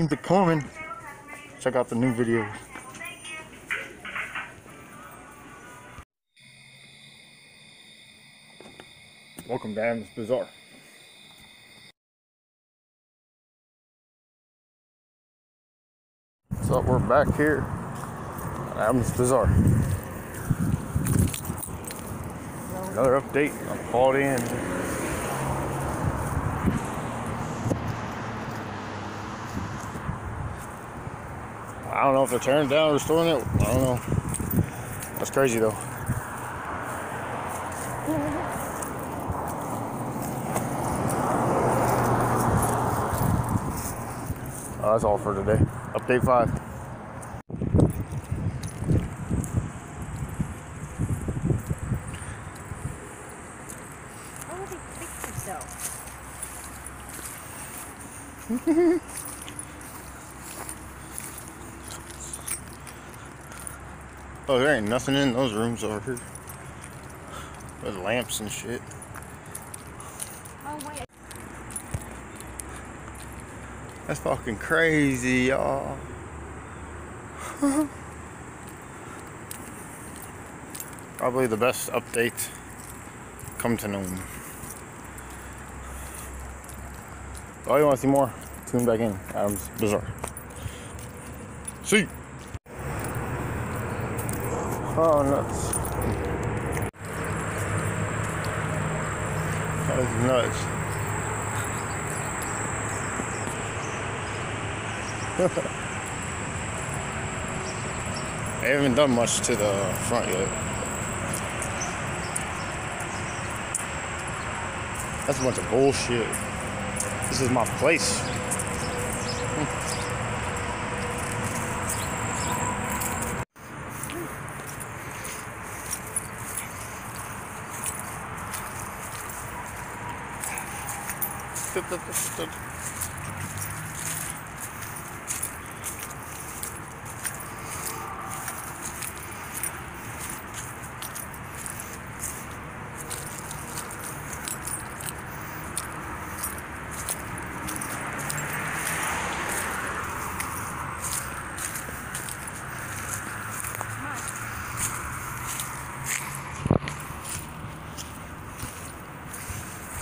Keep it coming. Check out the new videos. Welcome to Adams Bazaar. So we're back here at Adams Bazaar. Another update on Quality Inn. I don't know if they're tearing it down or restoring it. I don't know. That's crazy though. Oh, that's all for today. Update 5. How would they fix themselves? Oh, there ain't nothing in those rooms over here. There's lamps and shit. Oh wait. That's fucking crazy, y'all. Probably the best update come to noon. Oh, you want to see more? Tune back in. Adam's Bazaar. See. Oh, nuts. That is nuts. I haven't done much to the front yet. That's a bunch of bullshit. This is my place. что-то, что-то.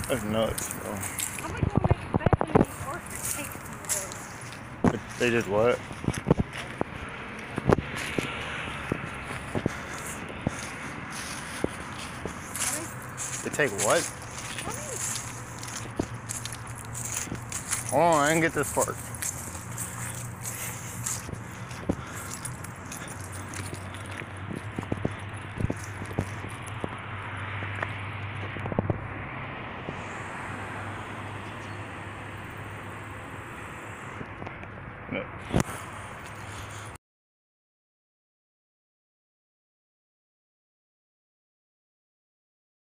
Some of those? They did what? They take what? Hold on, I didn't get this part. No.